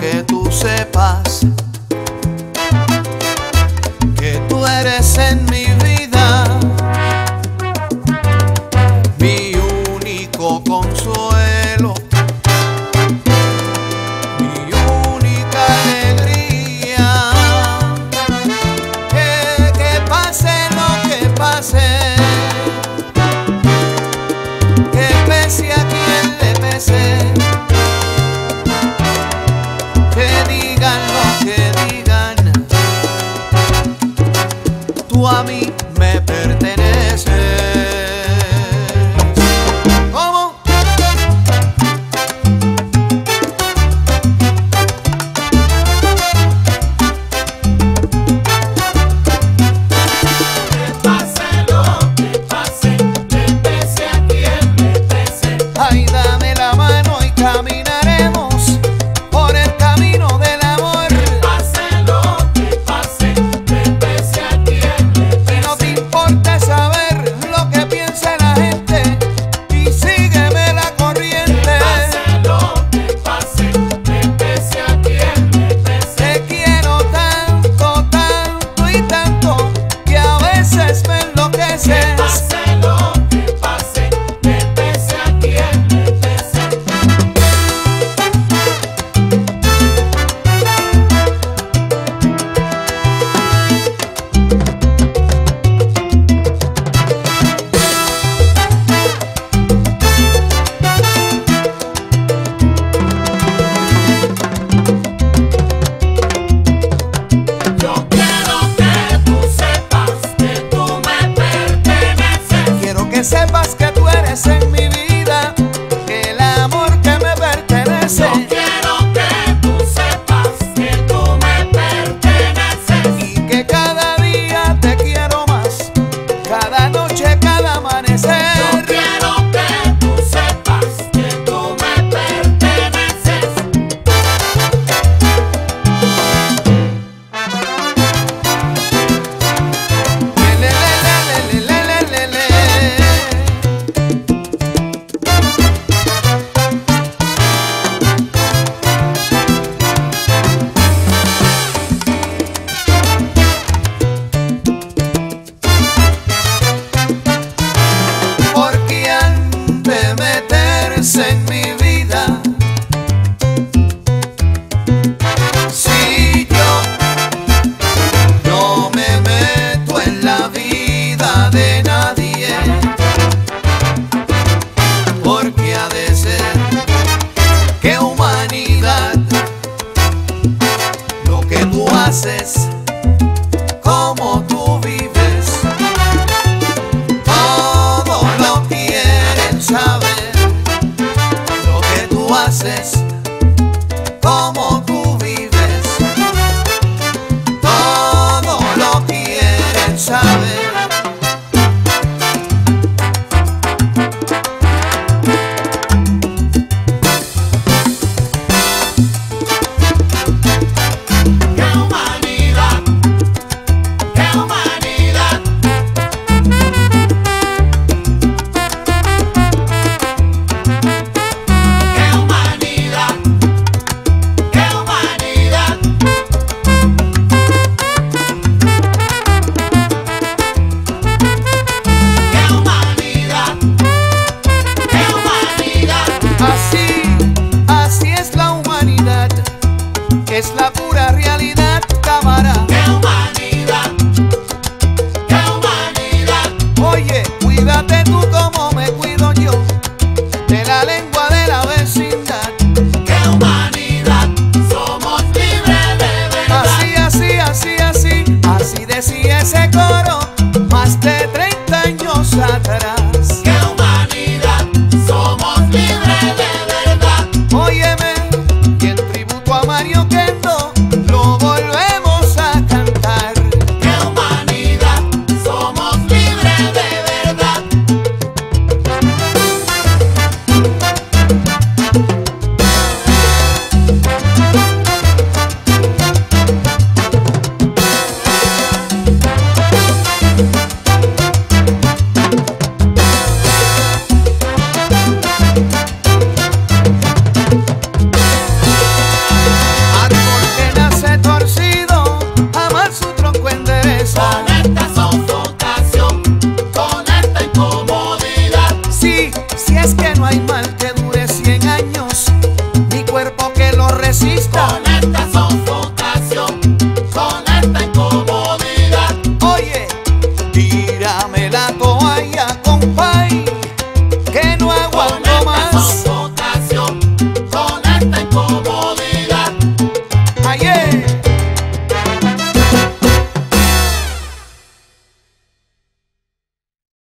que tú sepas que tú eres en mi vida mi único consuelo. Sebas access es la pura realidad.